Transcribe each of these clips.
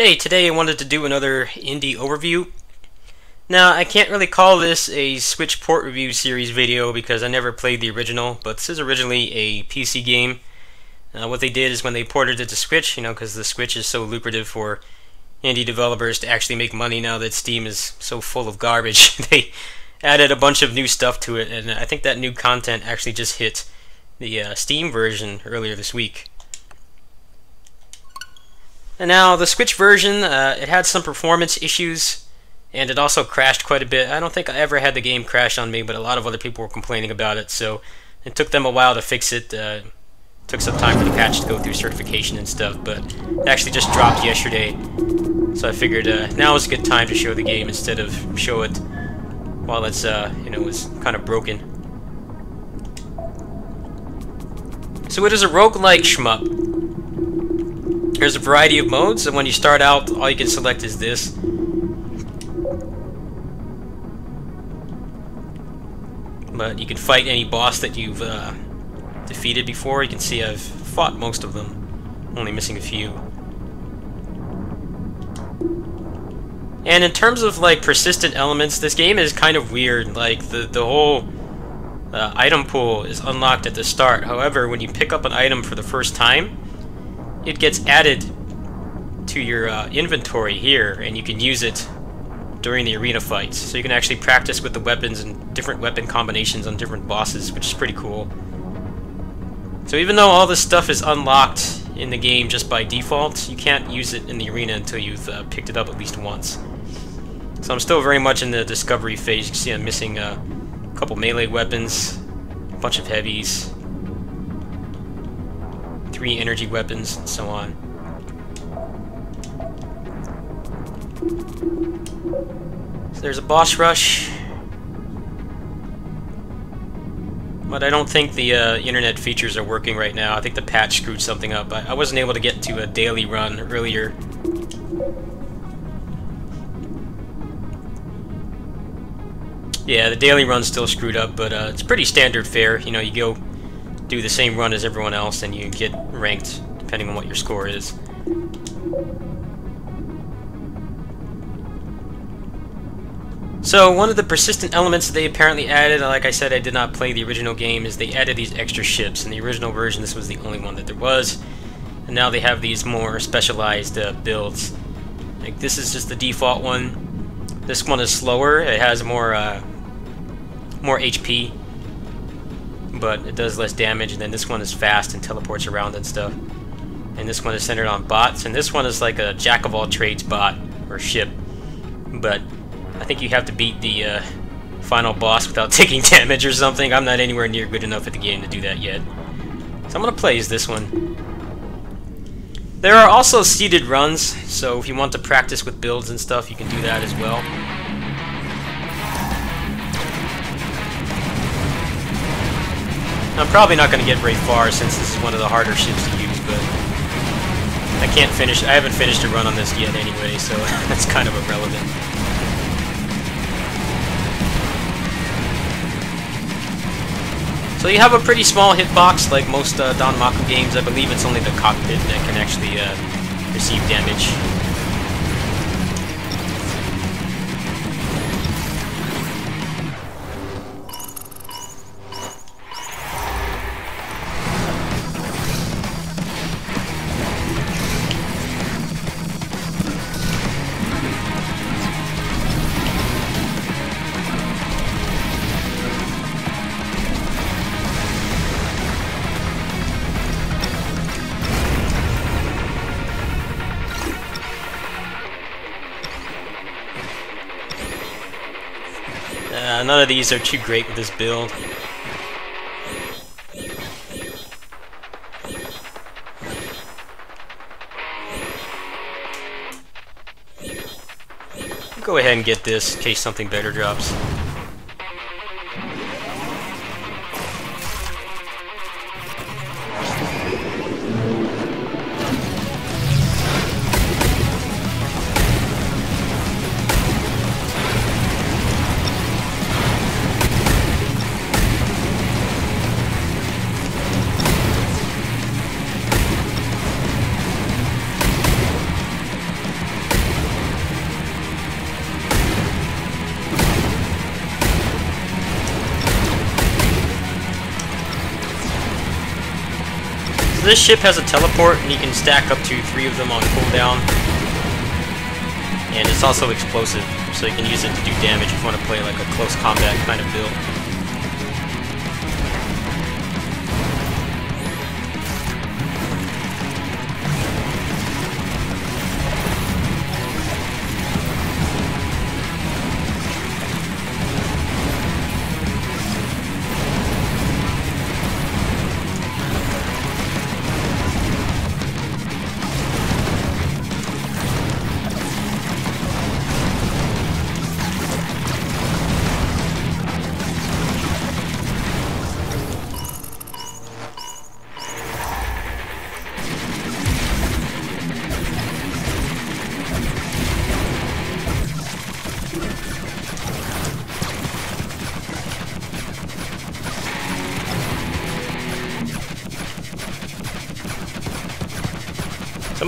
Hey, today I wanted to do another indie overview. Now, I can't really call this a Switch port review series video because I never played the original, but this is originally a PC game. Uh, what they did is when they ported it to Switch, you know, because the Switch is so lucrative for indie developers to actually make money now that Steam is so full of garbage, they added a bunch of new stuff to it, and I think that new content actually just hit the uh, Steam version earlier this week. And now the Switch version, uh, it had some performance issues, and it also crashed quite a bit. I don't think I ever had the game crash on me, but a lot of other people were complaining about it, so it took them a while to fix it. Uh, took some time for the patch to go through certification and stuff, but it actually just dropped yesterday. So I figured uh, now is a good time to show the game instead of show it while it's, uh, you know, was kind of broken. So it is a roguelike shmup. There's a variety of modes, and when you start out, all you can select is this. But you can fight any boss that you've uh, defeated before. You can see I've fought most of them, only missing a few. And in terms of like persistent elements, this game is kind of weird. Like the the whole uh, item pool is unlocked at the start. However, when you pick up an item for the first time, it gets added to your uh, inventory here, and you can use it during the arena fights. So you can actually practice with the weapons and different weapon combinations on different bosses, which is pretty cool. So even though all this stuff is unlocked in the game just by default, you can't use it in the arena until you've uh, picked it up at least once. So I'm still very much in the discovery phase. You can see I'm missing uh, a couple melee weapons, a bunch of heavies, three energy weapons, and so on. So there's a boss rush. But I don't think the uh, internet features are working right now. I think the patch screwed something up. I, I wasn't able to get to a daily run earlier. Yeah, the daily run's still screwed up, but uh, it's pretty standard fare. You know, you go do the same run as everyone else and you get ranked depending on what your score is. So one of the persistent elements they apparently added, like I said I did not play the original game, is they added these extra ships. In the original version this was the only one that there was, and now they have these more specialized uh, builds. Like this is just the default one. This one is slower, it has more, uh, more HP, but it does less damage, and then this one is fast and teleports around and stuff. And this one is centered on bots, and this one is like a jack-of-all-trades bot, or ship. But I think you have to beat the uh, final boss without taking damage or something. I'm not anywhere near good enough at the game to do that yet. So I'm going to play as this one. There are also seeded runs, so if you want to practice with builds and stuff, you can do that as well. I'm probably not going to get very far since this is one of the harder ships to use, but I can't finish, I haven't finished a run on this yet anyway, so that's kind of irrelevant. So you have a pretty small hitbox, like most uh, Danmaku games. I believe it's only the cockpit that can actually uh, receive damage. Uh, none of these are too great with this build. Go ahead and get this in case something better drops. This ship has a teleport, and you can stack up to three of them on cooldown. And it's also explosive, so you can use it to do damage if you want to play like a close combat kind of build.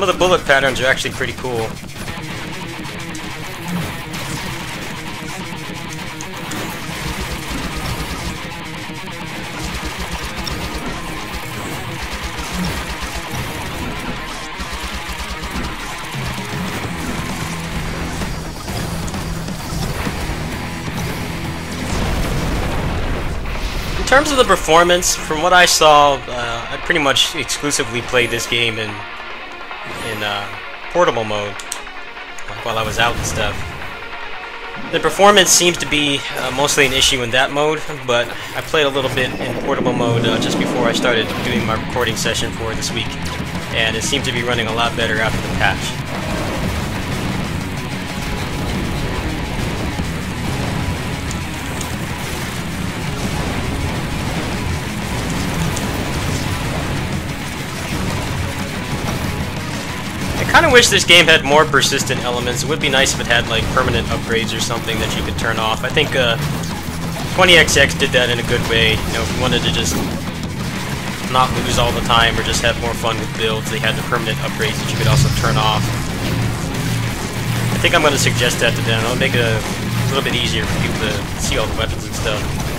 Some of the bullet patterns are actually pretty cool. In terms of the performance, from what I saw, uh, I pretty much exclusively played this game in in uh, portable mode like while I was out and stuff. The performance seems to be uh, mostly an issue in that mode, but I played a little bit in portable mode uh, just before I started doing my recording session for this week, and it seemed to be running a lot better after the patch. Kind of wish this game had more persistent elements. It would be nice if it had like permanent upgrades or something that you could turn off. I think uh, 20XX did that in a good way. You know, if you wanted to just not lose all the time or just have more fun with builds, they had the permanent upgrades that you could also turn off. I think I'm going to suggest that to them. It'll make it a little bit easier for people to see all the weapons and stuff.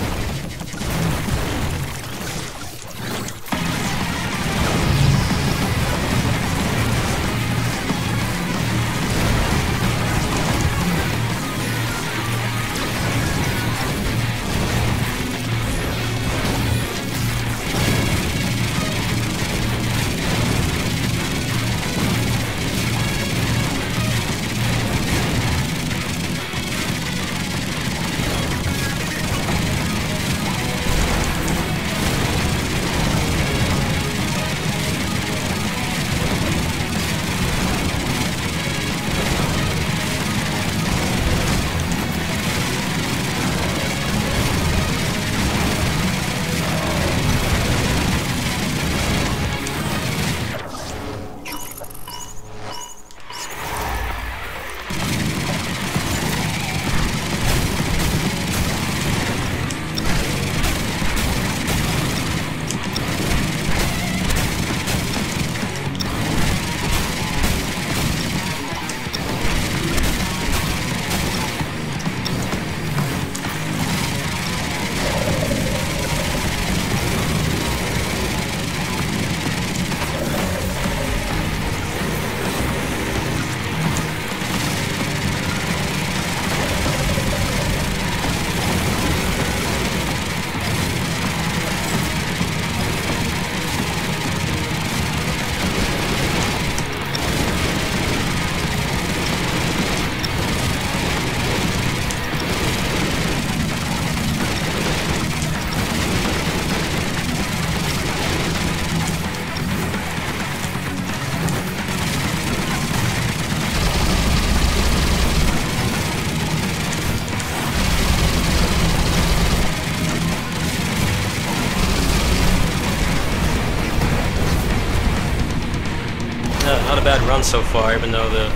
Run so far, even though the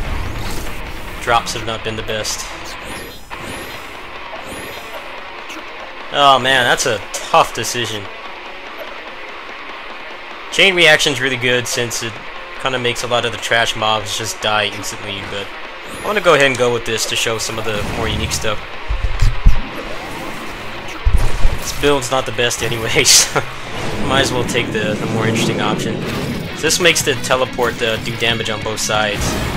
drops have not been the best. Oh man, that's a tough decision. Chain reaction's really good since it kind of makes a lot of the trash mobs just die instantly, but I want to go ahead and go with this to show some of the more unique stuff. This build's not the best anyway, so might as well take the, the more interesting option. So this makes the teleport uh, do damage on both sides.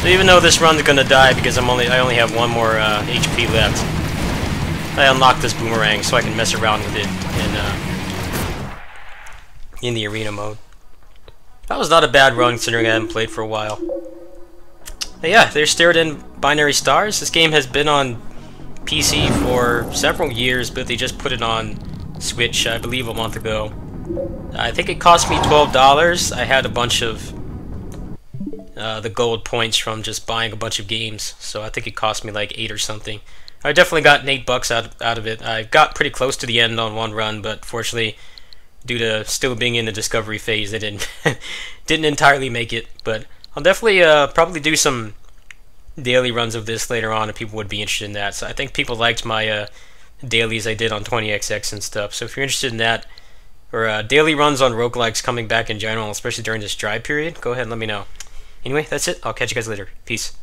So even though this run's gonna die because I'm only I only have one more uh, HP left, I unlocked this boomerang so I can mess around with it in uh, in the arena mode. That was not a bad run considering I haven't played for a while. But yeah, there's Steredenn Binary Stars. This game has been on PC for several years, but they just put it on Switch, I believe, a month ago. I think it cost me $12. I had a bunch of uh, the gold points from just buying a bunch of games, so I think it cost me like 8 or something. I definitely got 8 bucks out, out of it. I got pretty close to the end on one run, but fortunately, due to still being in the discovery phase, they didn't, didn't entirely make it. But I'll definitely uh, probably do some daily runs of this later on if people would be interested in that. So I think people liked my uh, dailies I did on 20XX and stuff. So if you're interested in that, or uh, daily runs on roguelikes coming back in general, especially during this dry period, go ahead and let me know. Anyway, that's it. I'll catch you guys later. Peace.